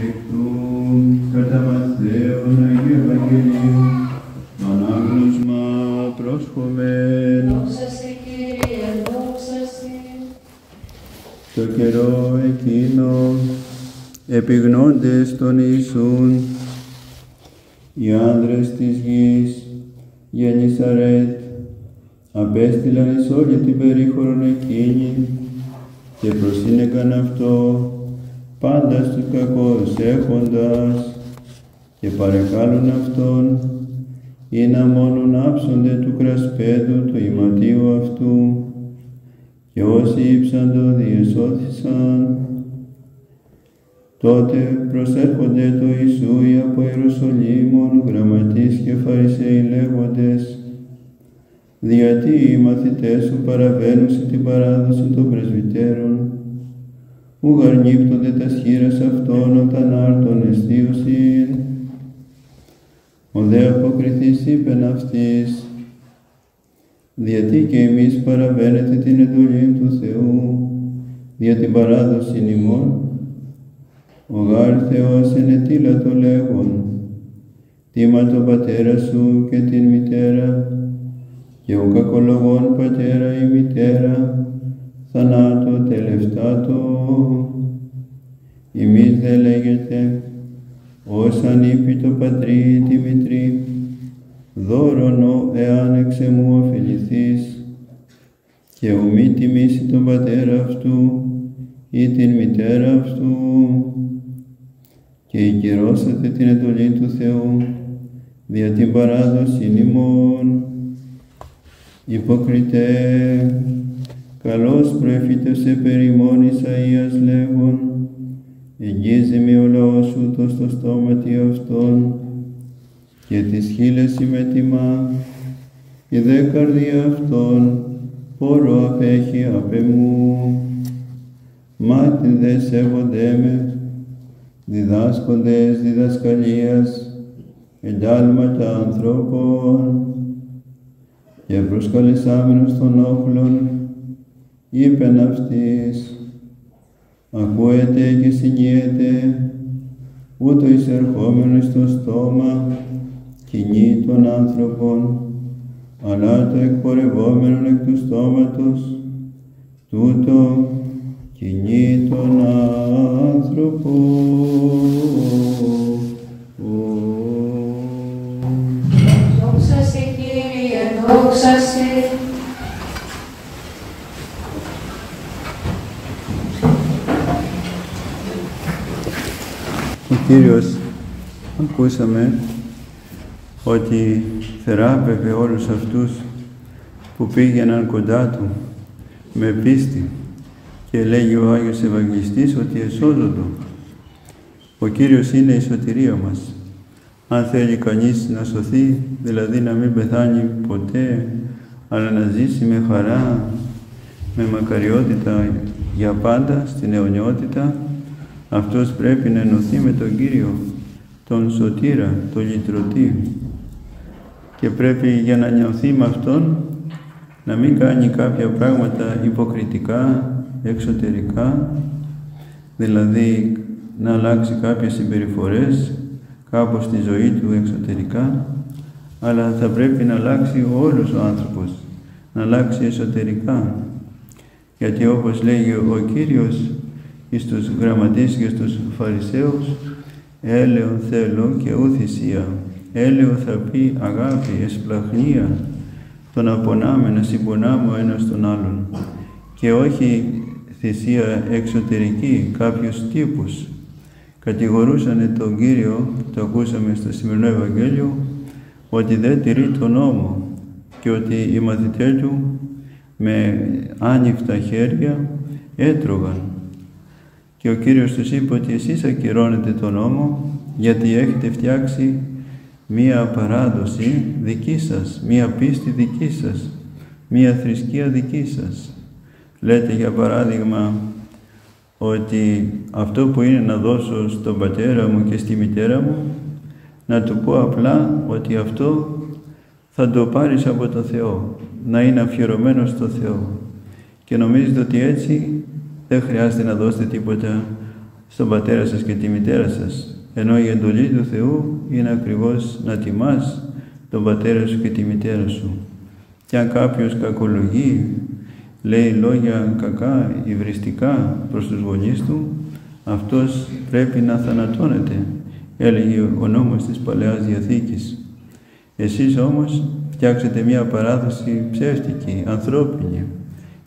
εκ του κατά Μαθαίων Αγίου Ευαγγελίου, το ανάγνωσμα πρόσχομεν. Δόξα σε Κύριε, δόξα σε. Το καιρό εκείνο, επιγνώντες τον Ιησούν, οι άνδρες της γης, Γενισαρέτ, απέστειλαν εις όλη την περίχωρον εκείνη και προσύνεκαν αυτό πάντας στους κακούς έχοντας και παρεκάλουν αυτόν ή να μόνον άψονται του κρασπέδου του ηματίου αυτού και όσοι ύψαντο διεσώθησαν τότε προσέρχονται το Ιησού οι από Ιερουσαλήμων γραμματείς και φαρισαίοι λέγοντες γιατί οι μαθητές σου παραβαίνουν σε την παράδοση των πρεσβυτέρων ου γαρνίπτονται τα σχήρας αυτών όταν άρτων εστίωσιν. Ο δε αποκριθής είπεν αυτής, γιατί και εμείς παραβαίνετε την εντολή του Θεού, δια την παράδοση ημών, ο γάρ Θεός ενετήλα το λέγον, τίμα τον πατέρα σου και την μητέρα, και ο κακολογών πατέρα ή μητέρα, θανάτω τελευτάτο. Εμείς δε λέγεται, ως ανήπη το πατρί τη μητρή, δώρονο εάν εξ εμού ωφεληθείς, και μη τιμήσει τον πατέρα αυτού ή την μητέρα αυτού, και οικυρώσατε την εντολή του Θεού δια την παράδοση ημών. Υποκριτέ, καλώς προεφήτευσε περί μόνη Αΐας λέγον, εγγίζει με ο λαός σου το στο στόματι αυτών και τις χείλες συμμετιμά, η δε καρδία αυτών πόρο απέχει απ' εμού. Μάτι δε σέβοντέ με, διδάσκοντες διδασκαλίας, εντάλματα ανθρώπων, και προσκαλεσάμενος των όχλων, είπεν αυτής, ακούετε και συγκιέται, ούτω εισερχόμενος στο στόμα, κοινή των άνθρωπων, αλλά το εκπορευόμενο εκ του στόματος, τούτο κοινή των άνθρωπων. Δόξα σε Κύριε, δόξα σε. Ο Κύριος ακούσαμε ότι θεράπευε όλους αυτούς που πήγαιναν κοντά Του με πίστη και λέγει ο Άγιος Ευαγγελιστής ότι εσώζοντο. Ο Κύριος είναι η σωτηρία μας. Αν θέλει κανείς να σωθεί, δηλαδή να μην πεθάνει ποτέ, αλλά να ζήσει με χαρά, με μακαριότητα για πάντα, στην αιωνιότητα, αυτός πρέπει να ενωθεί με τον Κύριο, τον Σωτήρα, τον Λυτρωτή. Και πρέπει για να νιωθεί με Αυτόν να μην κάνει κάποια πράγματα υποκριτικά, εξωτερικά, δηλαδή να αλλάξει κάποιες συμπεριφορές κάπως στη ζωή του εξωτερικά, αλλά θα πρέπει να αλλάξει όλος ο άνθρωπος, να αλλάξει εσωτερικά. Γιατί όπως λέγει ο Κύριος εις τους γραμματείς και στους Φαρισαίους, έλεον θέλω και ου θυσία. Έλεο θα πει αγάπη, εσπλαχνία, το να πονάμε, να συμπονάμε ο ένας τον άλλον. Και όχι θυσία εξωτερική, κάποιους τύπους. Κατηγορούσαν τον Κύριο, το ακούσαμε στο σημερινό Ευαγγέλιο, ότι δεν τηρεί τον νόμο και ότι οι μαθητές του με άνοιχτα χέρια έτρωγαν. Και ο Κύριος τους είπε ότι εσείς ακυρώνετε τον νόμο γιατί έχετε φτιάξει μία παράδοση δική σας, μία πίστη δική σας, μία θρησκεία δική σας. Λέτε για παράδειγμα ότι αυτό που είναι να δώσω στον πατέρα μου και στη μητέρα μου, να του πω απλά ότι αυτό θα το πάρεις από το Θεό, να είναι αφιερωμένο στο Θεό. Και νομίζετε ότι έτσι δεν χρειάζεται να δώσετε τίποτα στον πατέρα σας και τη μητέρα σας, ενώ η εντολή του Θεού είναι ακριβώς να τιμάς τον πατέρα σου και τη μητέρα σου. Και αν κάποιος κακολογεί, λέει λόγια κακά, υβριστικά προς τους γονείς του, αυτός πρέπει να θανατώνεται, έλεγε ο νόμος της Παλαιάς Διαθήκης. Εσείς όμως φτιάξετε μια παράδοση ψεύτικη, ανθρώπινη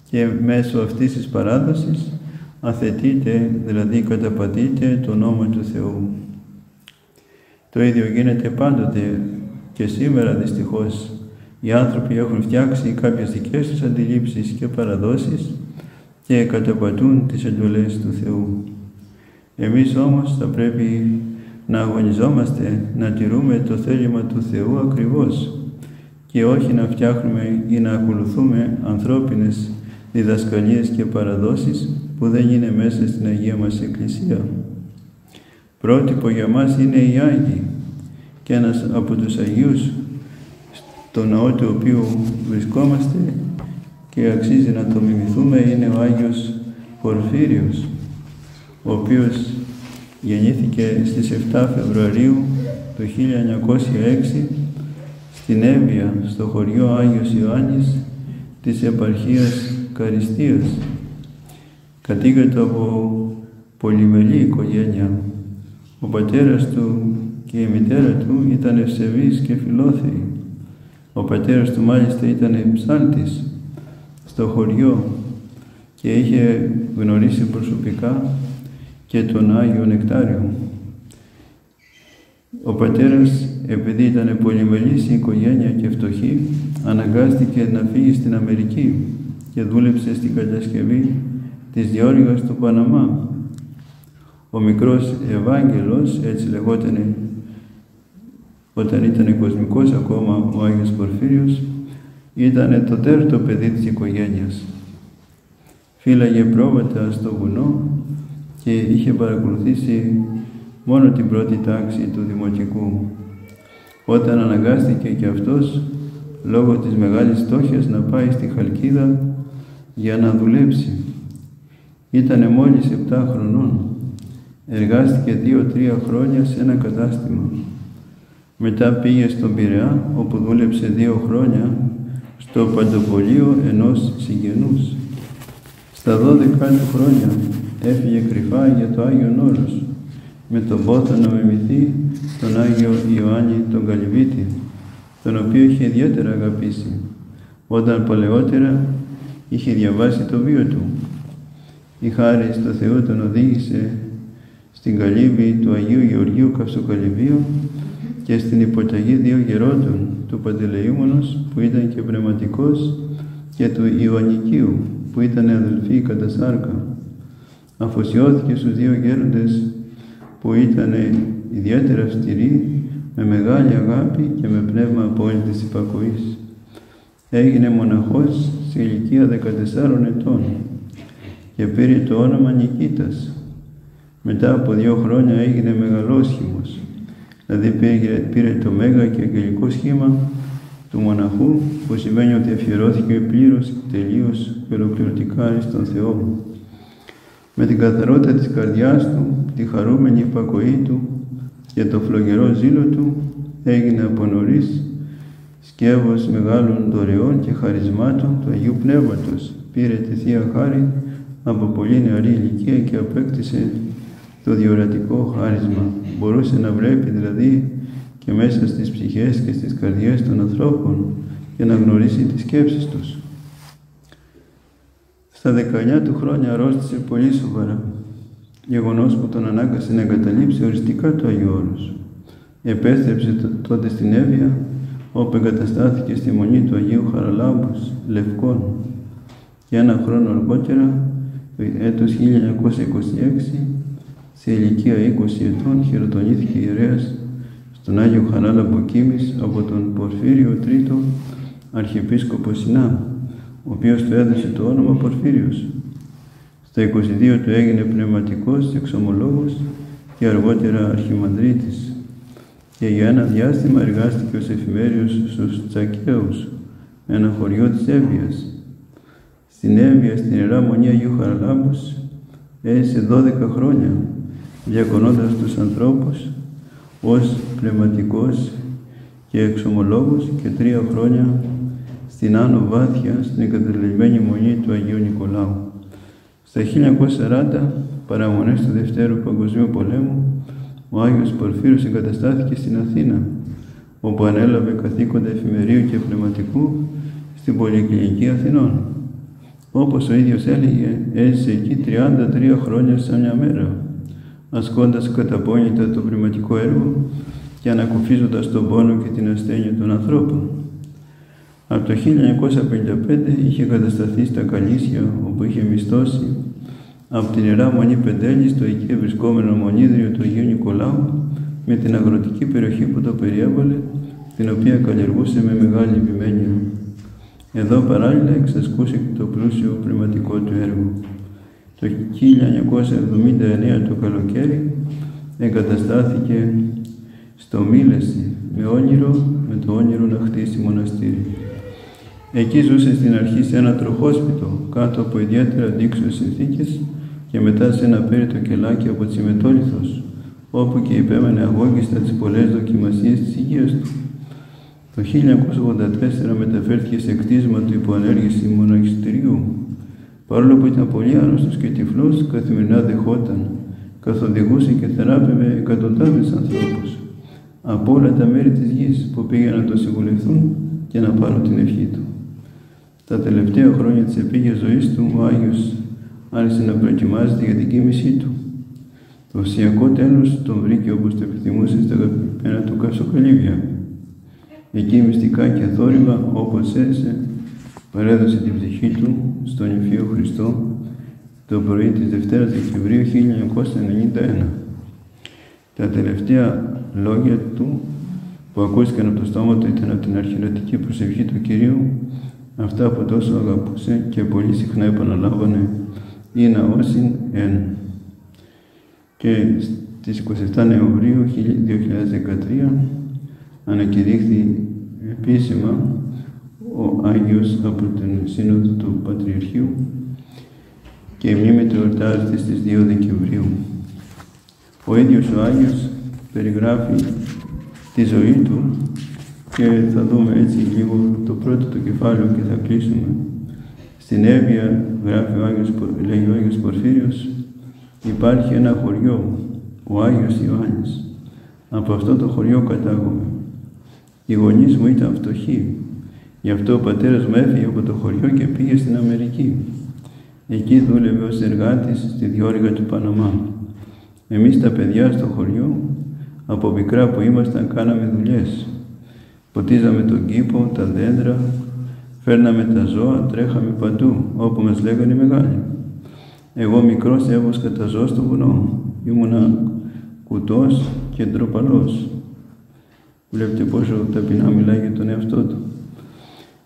και μέσω αυτής της παράδοσης αθετείτε, δηλαδή καταπατείτε το νόμο του Θεού. Το ίδιο γίνεται πάντοτε και σήμερα δυστυχώς οι άνθρωποι έχουν φτιάξει κάποιες δικές τους αντιλήψεις και παραδόσεις και καταπατούν τις εντολές του Θεού. Εμείς όμως θα πρέπει να αγωνιζόμαστε, να τηρούμε το θέλημα του Θεού ακριβώς και όχι να φτιάχνουμε ή να ακολουθούμε ανθρώπινες διδασκαλίες και παραδόσεις που δεν είναι μέσα στην Αγία μας Εκκλησία. Πρότυπο για μας είναι οι Άγιοι και ένας από τους Αγίους στο ναό του οποίου βρισκόμαστε και αξίζει να το μιμηθούμε είναι ο Άγιος Πορφύριος ο οποίος γεννήθηκε στις 7 Φεβρουαρίου του 1906 στην Εύβοια, στο χωριό Άγιος Ιωάννης της επαρχίας Καριστίας. Κατήγεται από πολυμελή οικογένεια. Ο πατέρας του και η μητέρα του ήταν ευσεβείς και φιλόθεοι. Ο πατέρας του μάλιστα ήταν ψάλτης στο χωριό και είχε γνωρίσει προσωπικά και τον Άγιο Νεκτάριο. Ο πατέρας, επειδή ήταν πολυμελής η οικογένεια και φτωχή, αναγκάστηκε να φύγει στην Αμερική και δούλεψε στην κατασκευή της διόρυγας του Παναμά. Ο μικρός Ευάγγελος, έτσι λεγότανε όταν ήταν κοσμικός ακόμα ο Άγιος Πορφύριος, ήταν το τέρτο παιδί της οικογένειας. Φύλαγε πρόβατα στο βουνό και είχε παρακολουθήσει μόνο την πρώτη τάξη του Δημοτικού. Όταν αναγκάστηκε και αυτός, λόγω της μεγάλης στόχιας, να πάει στη Χαλκίδα για να δουλέψει. Ήτανε μόλις 7 χρονών. Εργάστηκε δύο-τρία χρόνια σε ένα κατάστημα. Μετά πήγε στον Πειραιά, όπου δούλεψε δύο χρόνια στο παντοπολείο ενός συγγενούς. Στα 12 του χρόνια έφυγε κρυφά για το Άγιο Όρος, με τον πόθο να μιμηθεί τον Άγιο Ιωάννη τον Καλυβίτη, τον οποίο είχε ιδιαίτερα αγαπήσει, όταν παλαιότερα είχε διαβάσει το βίο του. Η χάρη στο Θεό τον οδήγησε στην καλύβη του Αγίου Γεωργίου Καυσοκαλυβίου και στην υποταγή δύο γερόντων, του Παντελεήμονος που ήταν και πνευματικός και του Ιωαννικίου που ήταν αδελφοί κατά σάρκα. Αφοσιώθηκε στους δύο γέροντες που ήταν ιδιαίτερα αυστηροί, με μεγάλη αγάπη και με πνεύμα απόλυτης υπακοής. Έγινε μοναχός σε ηλικία 14 ετών και πήρε το όνομα Νικήτας. Μετά από δύο χρόνια έγινε μεγαλόσχημος Δηλαδή πήρε, πήρε το μέγα και αγγελικό σχήμα του μοναχού που σημαίνει ότι αφιερώθηκε πλήρως, τελείως και ολοκληρωτικά στον Θεό. Με την καθαρότητα της καρδιάς του, τη χαρούμενη υπακοή του και το φλογερό ζήλο του έγινε από νωρίς σκεύος μεγάλων δωρεών και χαρισμάτων του Αγίου Πνεύματος. Πήρε τη Θεία Χάρη από πολύ νεαρή ηλικία και απέκτησε το διορατικό χάρισμα. Μπορούσε να βλέπει δηλαδή και μέσα στις ψυχές και στις καρδιές των ανθρώπων και να γνωρίσει τις σκέψεις τους. Στα 19 του χρόνια αρρώστησε πολύ σοβαρά, γεγονός που τον ανάγκασε να εγκαταλείψει οριστικά το Αγίο Όρος. Επέστρεψε τότε στην Εύβοια, όπου εγκαταστάθηκε στη Μονή του Αγίου Χαραλάμπους Λευκών και ένα χρόνο αργότερα, το έτος 1926, σε ηλικία 20 ετών χειροτονήθηκε ιερέας στον Άγιο Χαράλαμπο Κίμης από τον Πορφύριο Τρίτο Αρχιεπίσκοπο Σινά, ο οποίος του έδωσε το όνομα Πορφύριος. Στα 22 του έγινε πνευματικός εξομολόγος και αργότερα αρχιμανδρίτης και για ένα διάστημα εργάστηκε ως εφημέριος στους Τσακέους, ένα χωριό της Εύβοιας. Στην Εύβοια, στην Ιερά Μονή Αγίου Χαραλάμπους, έζησε 12 χρόνια διακονώντας τους ανθρώπους ως πνευματικός και εξομολόγος και τρία χρόνια στην Άνω Βάθια, στην εγκαταλελειμμένη μονή του Αγίου Νικολάου. Στα 1940, παραμονές του Δευτέρου Παγκοσμίου Πολέμου, ο Άγιος Πορφύρος εγκαταστάθηκε στην Αθήνα, όπου ανέλαβε καθήκοντα εφημερίου και πνευματικού στην Πολυκλινική Αθηνών. Όπως ο ίδιος έλεγε, έζησε εκεί 33 χρόνια σαν μια μέρα, ασκώντας καταπώνητα το πνευματικό έργο και ανακουφίζοντας τον πόνο και την ασθένεια των ανθρώπων. Από το 1955 είχε κατασταθεί στα Καλήσια, όπου είχε μισθώσει από την Ιερά Μονή Πεντέλη στο εκεί βρισκόμενο μονίδριο του Αγίου Νικολάου με την αγροτική περιοχή που το περιέβαλε, την οποία καλλιεργούσε με μεγάλη επιμέλεια. Εδώ παράλληλα εξασκούσε το πλούσιο πνευματικό του έργο. Το 1979 το καλοκαίρι εγκαταστάθηκε στο Μήλεση με όνειρο, με το όνειρο να χτίσει μοναστήρι. Εκεί ζούσε στην αρχή σε ένα τροχόσπιτο, κάτω από ιδιαίτερα δείξεως συνθήκες και μετά σε ένα πέριτο κελάκι από τσιμετόλιθος, όπου και υπέμενε αγώγιστα τις πολλές δοκιμασίες της υγείας του. Το 1984 μεταφέρθηκε σε κτίσμα του υποανέργηση μοναχιστηρίου. Παρόλο που ήταν πολύ άρρωστος και τυφλός, καθημερινά δεχόταν, καθοδηγούσε και θεράπευε εκατοντάδες ανθρώπους από όλα τα μέρη της γης που πήγαιναν να το συμβουλευτούν και να πάρουν την ευχή του. Τα τελευταία χρόνια της επίγειας ζωής του, ο Άγιος άρχισε να προετοιμάζεται για την κοίμησή του. Το ουσιακό τέλος τον βρήκε όπως το επιθυμούσε στα αγαπημένα του καυσοκαλύβια. Εκεί μυστικά και θόρυβα, όπως έζησε, παρέδωσε την ψυχή του στον Υφείο Χριστό το πρωί της Δευτέρας Δεκεμβρίου 1991. Τα τελευταία λόγια του που ακούστηκαν από το στόμα του ήταν από την αρχιερατική προσευχή του Κυρίου αυτά που τόσο αγαπούσε και πολύ συχνά επαναλάβανε είναι όσην εν. Και στις 27 Νοεμβρίου 2013 ανακηρύχθη επίσημα ο Άγιος από την Σύνοδο του Πατριαρχείου και η μνήμη του εορτάζεται στις 2 Δεκεμβρίου. Ο ίδιος ο Άγιος περιγράφει τη ζωή του και θα δούμε έτσι λίγο το πρώτο το κεφάλαιο και θα κλείσουμε. Στην Εύβοια γράφει ο Άγιος, λέει ο Άγιος Πορφύριος υπάρχει ένα χωριό, ο Άγιος Ιωάννης. Από αυτό το χωριό κατάγομαι. Οι γονείς μου ήταν φτωχοί. Γι' αυτό ο πατέρας μου έφυγε από το χωριό και πήγε στην Αμερική. Εκεί δούλευε ως εργάτης στη διόρυγα του Παναμά. Εμείς τα παιδιά στο χωριό, από μικρά που ήμασταν, κάναμε δουλειές. Ποτίζαμε τον κήπο, τα δέντρα, φέρναμε τα ζώα, τρέχαμε παντού, όπου μας λέγανε οι μεγάλοι. Εγώ μικρός έβοσκα τα ζώα στο βουνό. Ήμουνα κουτός και ντροπαλός. Βλέπετε πόσο ταπεινά μιλάει για τον εαυτό του.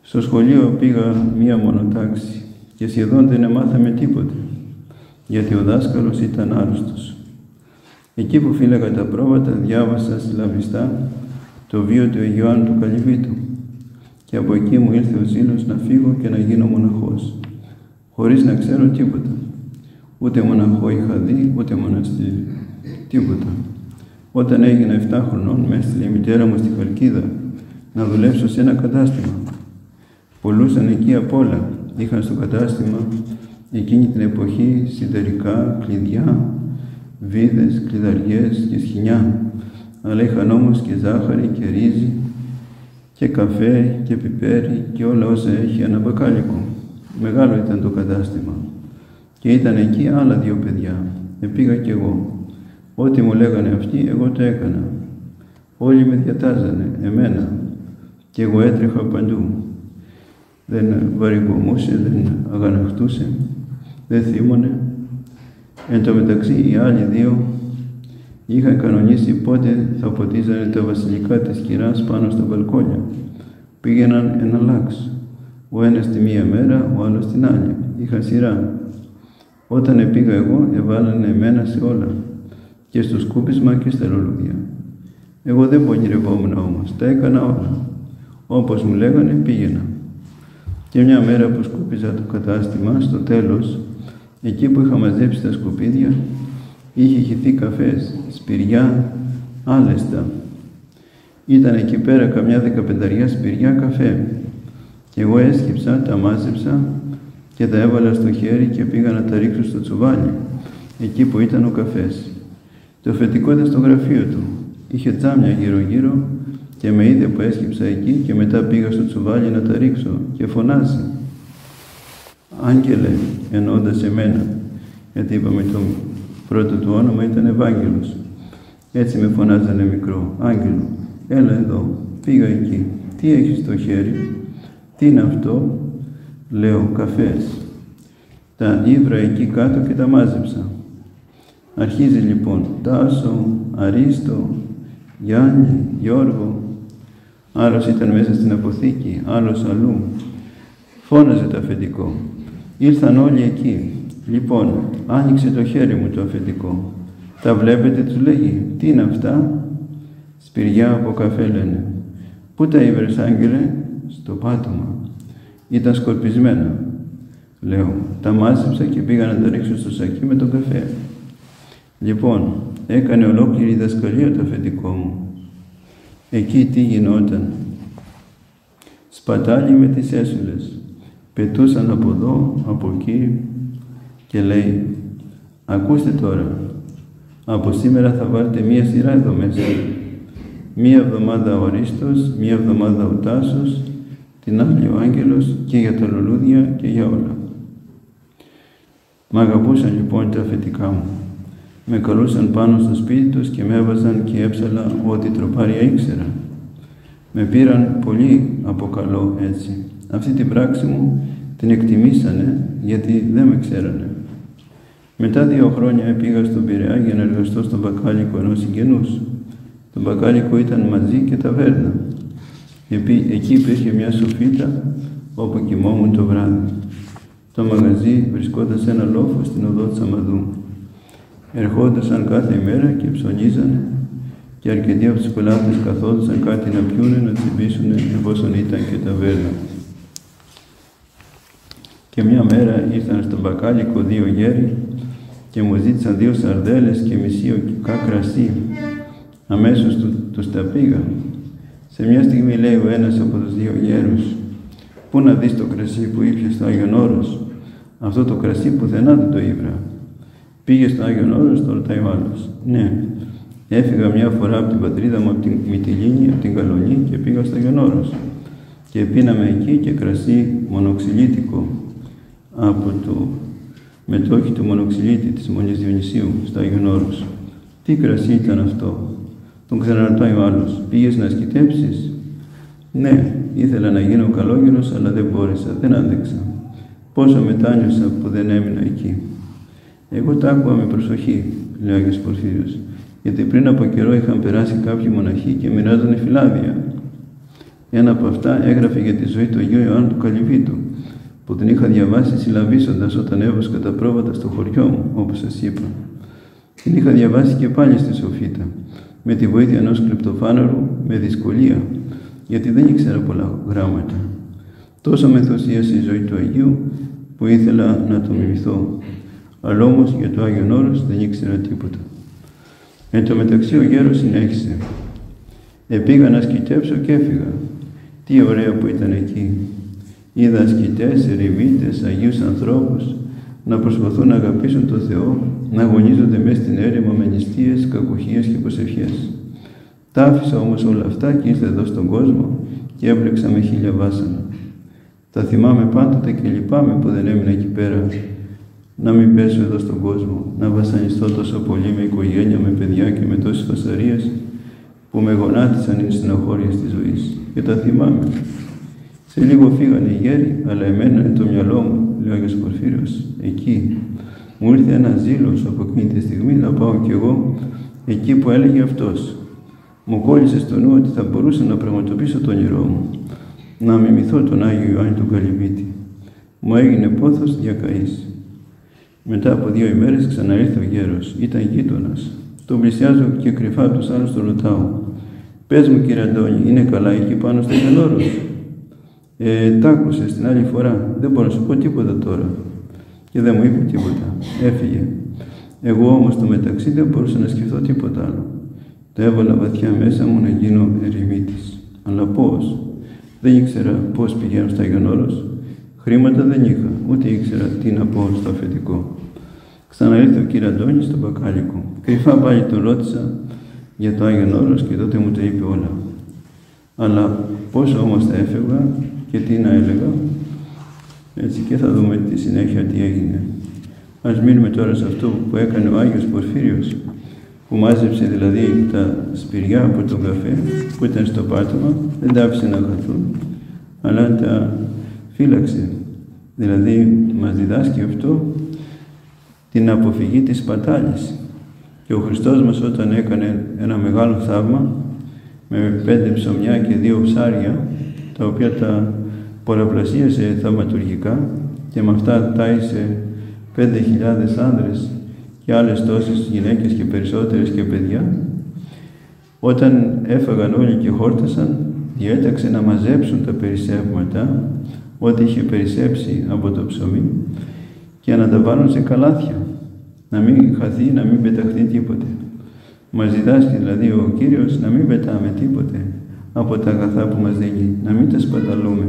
Στο σχολείο πήγα μία μονοτάξη και σχεδόν δεν μάθαμε τίποτε, γιατί ο δάσκαλος ήταν άρρωστος. Εκεί που φύλαγα τα πρόβατα διάβασα συλλαβιστά το βίο του Ιωάννου του Καλυβίτου και από εκεί μου ήρθε ο ζήλος να φύγω και να γίνω μοναχός, χωρίς να ξέρω τίποτα. Ούτε μοναχό είχα δει, ούτε μοναστήρι. Τίποτα. Όταν έγινα 7 χρονών, με έστειλε η μητέρα μου στη Χαλκίδα να δουλέψω σε ένα κατάστημα. Πολλούσαν εκεί απ' όλα. Είχαν στο κατάστημα εκείνη την εποχή σιδερικά, κλειδιά, βίδες, κλειδαριές και σχοινιά. Αλλά είχαν όμως και ζάχαρη και ρύζι και καφέ και πιπέρι και όλα όσα έχει ένα μπακάλικο. Μεγάλο ήταν το κατάστημα. Και ήταν εκεί άλλα δύο παιδιά. Επήγα κι εγώ. Ό,τι μου λέγανε αυτοί, εγώ το έκανα. Όλοι με διατάζανε, εμένα. Και εγώ έτρεχα παντού. Δεν βαρυγομούσε, δεν αγαναχτούσε, δεν θύμωνε. Εν τω μεταξύ οι άλλοι δύο είχαν κανονίσει πότε θα ποτίζανε τα βασιλικά της κυράς πάνω στα μπαλκόνια. Πήγαιναν ένα λάξ. Ο ένας τη μία μέρα, ο άλλος την άλλη. Είχαν σειρά. Όταν πήγα εγώ, εβάλανε εμένα σε όλα. Και στο σκούπισμα και στα λουλούδια. Εγώ δεν πονηρευόμουν όμως. Τα έκανα όλα. Όπως μου λέγανε, πήγαινα. Και μια μέρα που σκούπιζα το κατάστημα, στο τέλος, εκεί που είχα μαζέψει τα σκουπίδια, Είχε χυθεί καφές, σπηριά, άλεστα. Ήταν εκεί πέρα καμιά δεκαπενταριά σπηριά καφέ. Και εγώ έσκυψα, τα μάζεψα και τα έβαλα στο χέρι και πήγα να τα ρίξω στο τσουβάλι, εκεί που ήταν ο καφές. Το φετικό ήταν στο γραφείο του. Είχε τζάμια γύρω-γύρω και με είδε που έσκυψα εκεί και μετά πήγα στο τσουβάλι να τα ρίξω και φωνάζει. Άγγελε, εννοώντας εμένα, γιατί είπαμε το πρώτο του όνομα ήταν Ευάγγελος. Έτσι με φωνάζανε μικρό. Άγγελο, έλα εδώ, πήγα εκεί. Τι έχεις στο χέρι, τι είναι αυτό, λέω καφές. Τα ύβρα εκεί κάτω και τα μάζεψα. Αρχίζει λοιπόν Τάσο, Αρίστο, Γιάννη, Γιώργο. Άλλος ήταν μέσα στην αποθήκη, άλλος αλλού. Φώναζε το αφεντικό. Ήρθαν όλοι εκεί. Λοιπόν, άνοιξε το χέρι μου το αφεντικό. Τα βλέπετε, τους λέγει. Τι είναι αυτά; Σπηριά από καφέ λένε. Πού τα ήβρες άγγελε. Στο πάτωμα. Ήταν σκορπισμένα. Λέω, τα μάζεψα και πήγα να τα ρίξω στο σακί με τον καφέ. Λοιπόν, έκανε ολόκληρη δασκαλία το αφεντικό μου. Εκεί τι γινόταν. Σπατάλι με τις έσουλες. Πετούσαν από εδώ, από εκεί και λέει «Ακούστε τώρα, από σήμερα θα βάλετε μία σειρά εδώ μέσα. Μία εβδομάδα ο Αρίστος, μία εβδομάδα ο Τάσος, την άλλη ο Άγγελος και για τα λουλούδια και για όλα. Μ' αγαπούσαν λοιπόν τα αφεντικά μου. Με καλούσαν πάνω στο σπίτι τους και με έβαζαν και έψαλα ό,τι τροπάρια ήξερα. Με πήραν πολύ από καλό έτσι. Αυτή την πράξη μου την εκτιμήσανε γιατί δεν με ξέρανε. Μετά δύο χρόνια πήγα στον Πειραιά για να εργαστώ στον μπακάλικο ενός συγγενούς. Το μπακάλικο ήταν μαζί και ταβέρνα. Εκεί υπήρχε μια σοφίτα όπου κοιμόμουν το βράδυ. Το μαγαζί βρισκόταν σε ένα λόφο στην οδό της Αμαδού. Ερχόντουσαν κάθε ημέρα και ψωνίζανε και αρκετοί από τους πελάτες καθόντουσαν κάτι να πιούνε, να τσιμπήσουν εφόσον ήταν και ταβέρνα. Και μια μέρα ήρθαν στον μπακάλικο δύο γέροι και μου ζήτησαν δύο σαρδέλες και μισή κρασί. Αμέσως του, τους τα πήγα. Σε μια στιγμή λέει ο ένας από τους δύο γέρους «Πού να δεις το κρασί που ήπια στο Άγιον Όρος, αυτό το κρασί πουθενά δεν το ήβρα». Πήγε στο Άγιον Όρος, το ρωτάει ο άλλος. «Ναι, έφυγα μια φορά από την πατρίδα μου, από την Μυτιλίνη, από την Καλονή και πήγα στο Άγιον Όρος. Και πίναμε εκεί και κρασί μονοξυλίτικο από το μετόχι του μονοξυλίτη της Μονής Διονυσίου στο Άγιον Όρος. Τι κρασί ήταν αυτό; Τον ξαναρωτάει ο άλλος. Πήγες να σκητέψεις; Ναι, ήθελα να γίνω καλόγερος, αλλά δεν μπόρεσα, δεν άντεξα. Πόσο μετάνιωσα που δεν έμεινα εκεί. Εγώ τα άκουγα με προσοχή, λέει ο Άγιος Πορφύριος, γιατί πριν από καιρό είχαν περάσει κάποιοι μοναχοί και μοιράζανε φυλάδια. Ένα από αυτά έγραφε για τη ζωή του Αγίου Ιωάννου του Καλυβίτου, που την είχα διαβάσει συλλαβήσοντας όταν έβασκα τα πρόβατα στο χωριό μου, όπως σας είπα. Την είχα διαβάσει και πάλι στη Σοφίτα, με τη βοήθεια ενός κλεπτοφάναρου, με δυσκολία, γιατί δεν ήξερα πολλά γράμματα. Τόσο με ενθουσίασε η ζωή του Αγίου, που ήθελα να το μιμηθώ. Αλλά όμως για το Άγιον Όρος δεν ήξερα τίποτα. Εν τω μεταξύ ο γέρος συνέχισε. Επήγα να σκητέψω και έφυγα. Τι ωραία που ήταν εκεί. Είδα ασκητές, ερημίτες, Αγίους ανθρώπους να προσπαθούν να αγαπήσουν τον Θεό, να αγωνίζονται μέσα στην έρημο με νηστείες, κακοχίες και προσευχές. Τα άφησα όμως όλα αυτά και ήρθα εδώ στον κόσμο και έπλεξα με χίλια βάσανα. Τα θυμάμαι πάντοτε και λυπάμαι που δεν έμεινα εκεί πέρα. Να μην πέσω εδώ στον κόσμο, να βασανιστώ τόσο πολύ με οικογένεια, με παιδιά και με τόσες φασαρίες που με γονάτισαν οι στενοχώριες της ζωής. Και τα θυμάμαι. Σε λίγο φύγανε οι γέροι, αλλά εμένα το μυαλό μου, λέει ο Άγιος Πορφύριος, εκεί. Μου ήρθε ένας ζήλος από εκείνη τη στιγμή να πάω κι εγώ εκεί που έλεγε αυτός. Μου κόλλησε στο νου ότι θα μπορούσα να πραγματοποιήσω το όνειρό μου, να μιμηθώ τον Άγιο Ιωάννη τον Καλυβίτη. Μου έγινε πόθος διακαής. Μετά από δύο ημέρες ξαναήρθε ο γέρος. Ήταν γείτονας. Τον πλησιάζω και κρυφά τους άλλους τον ρωτάω. Πες μου κύριε Αντώνη, είναι καλά εκεί πάνω στο γενόρος. Ε, τ' άκουσε την άλλη φορά. Δεν μπορώ να σου πω τίποτα τώρα. Και δεν μου είπε τίποτα. Έφυγε. Εγώ όμως το μεταξύ δεν μπορούσα να σκεφτώ τίποτα άλλο. Το έβαλα βαθιά μέσα μου να γίνω ερημίτης. Αλλά πώς; Δεν ήξερα πώς πηγαίνω στα Άγιον Όρος. Χρήματα δεν είχα, ούτε ήξερα τι να πω στο αφεντικό. Ξαναήρθε ο κύριο Αντώνης στο μπακάλικο. Κρυφά πάλι τον ρώτησα για το Άγιον Όρος και τότε μου τα είπε όλα. Αλλά πώς όμως θα έφευγα και τι να έλεγα, έτσι και θα δούμε τη συνέχεια τι έγινε. Ας μείνουμε τώρα σε αυτό που έκανε ο Άγιος Πορφύριος, που μάζεψε δηλαδή τα σπηριά από τον καφέ που ήταν στο πάτωμα, δεν τα άφησε να χαθούν, αλλά τα φύλαξε. Δηλαδή μας διδάσκει αυτό την αποφυγή της πατάλης. Και ο Χριστός μας όταν έκανε ένα μεγάλο θαύμα με πέντε ψωμιά και δύο ψάρια, τα οποία τα πολλαπλασίασε θαυματουργικά και με αυτά τάισε πέντε χιλιάδες άνδρες και άλλες τόσες γυναίκες και περισσότερες και παιδιά, όταν έφαγαν όλοι και χόρτασαν, διέταξε να μαζέψουν τα περισσεύματα, ό,τι είχε περισσέψει από το ψωμί, και να τα βάλουν σε καλάθια, να μην χαθεί, να μην πεταχθεί τίποτε. Μας διδάσκει δηλαδή ο Κύριος να μην πετάμε τίποτε από τα αγαθά που μας δίνει, να μην τα σπαταλούμε,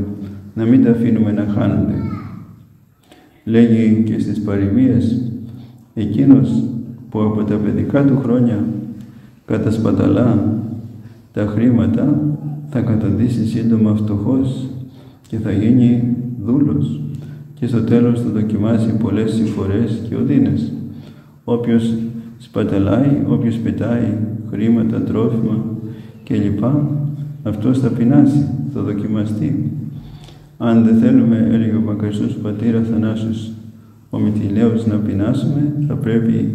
να μην τα αφήνουμε να χάνονται. Λέγει και στις παροιμίες, εκείνος που από τα παιδικά του χρόνια κατασπαταλά τα χρήματα θα καταντήσει σύντομα φτωχός και θα γίνει δούλος και στο τέλος θα δοκιμάσει πολλές συμφορές και οδύνες. Όποιος σπαταλάει, όποιος πετάει χρήματα, τρόφιμα κλπ. αυτός θα πεινάσει, θα δοκιμαστεί. Αν δεν θέλουμε, έλεγε ο Μακαριστός Πατήρα Θανάσιος ο Μητυλαίος, να πεινάσουμε, θα πρέπει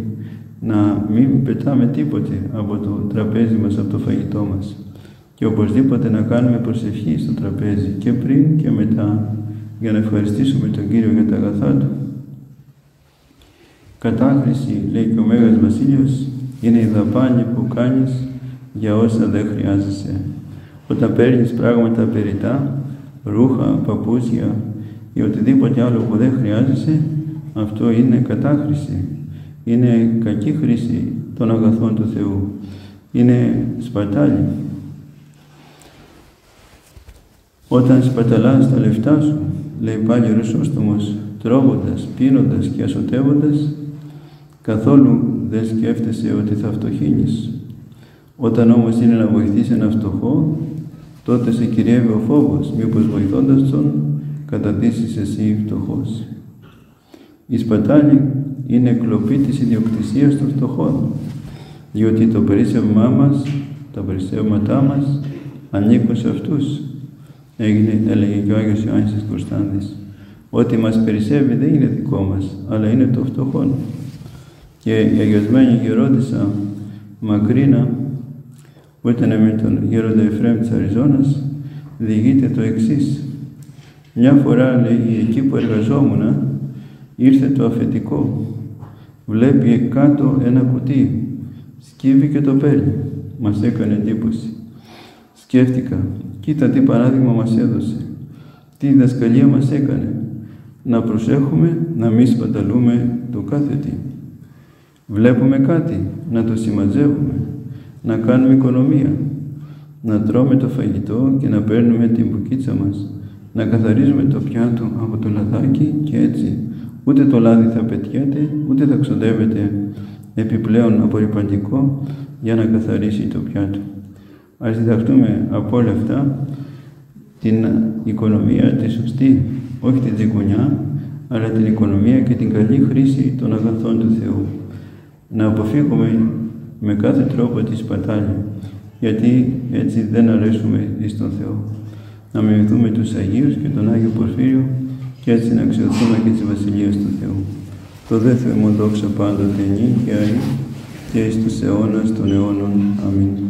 να μην πετάμε τίποτε από το τραπέζι μας, από το φαγητό μας. Και οπωσδήποτε να κάνουμε προσευχή στο τραπέζι και πριν και μετά για να ευχαριστήσουμε τον Κύριο για τα αγαθά Του. Κατάχρηση, λέει και ο Μέγας Βασίλειος, είναι η δαπάνη που κάνεις για όσα δεν χρειάζεσαι. Όταν παίρνεις πράγματα περιτά, ρούχα, παπούτσια ή οτιδήποτε άλλο που δεν χρειάζεσαι, αυτό είναι κατάχρηση. Είναι κακή χρήση των αγαθών του Θεού. Είναι σπατάλη. Όταν σπαταλάς τα λεφτά σου, λέει πάλι ο Ρουσόστομος, τρώγοντας, πίνοντας και ασωτεύοντας, καθόλου δεν σκέφτεσαι ότι θα φτωχύνεις. Όταν όμως είναι να βοηθήσει ένα φτωχό, τότε σε κυριεύει ο φόβος, μήπως βοηθώντας τον, καταντήσεις εσύ φτωχός. Η σπατάλη είναι κλοπή της ιδιοκτησίας των φτωχών, διότι το περίσσευμά μας, τα περισσεύματά μας ανήκουν σε αυτούς. Έγινε, έλεγε και ο Άγιος Ιωάννης της Κωνσταντής. Ό,τι μας περισσεύει δεν είναι δικό μας, αλλά είναι το φτωχόν. Και η Αγιοσμένη Γερόντισσα Μακρίνα, που ήταν με τον γέροντα Εφραίμ της Αριζόνας, διηγείται το εξής. Μια φορά, λέει, εκεί που εργαζόμουν, ήρθε το αφεντικό. Βλέπει κάτω ένα κουτί, σκύβει και το παίρνει. Μας έκανε εντύπωση. Σκέφτηκα, κοίτα τι παράδειγμα μας έδωσε. Τι διδασκαλία μας έκανε. Να προσέχουμε να μην σπαταλούμε το κάθε τι. Βλέπουμε κάτι, να το συμμαζεύουμε, να κάνουμε οικονομία, να τρώμε το φαγητό και να παίρνουμε την μπουκίτσα μας, να καθαρίζουμε το πιάτο από το λαδάκι και έτσι ούτε το λάδι θα πετιέται, ούτε θα ξοδεύεται επιπλέον απορριπαντικό για να καθαρίσει το πιάτο. Ας διδαχτούμε από όλα αυτά την οικονομία τη σωστή, όχι την τζικουνιά, αλλά την οικονομία και την καλή χρήση των αγαθών του Θεού. Να αποφύγουμε με κάθε τρόπο τη σπατάλη, γιατί έτσι δεν αρέσουμε εις τον Θεό. Να μιμηθούμε τους Αγίους και τον Άγιο Πορφύριο και έτσι να αξιοθούμε και τις Βασιλείες του Θεού. Το δε Θεό δόξα πάντοτε νύχια και εις τους αιώνας των αιώνων. Αμήν.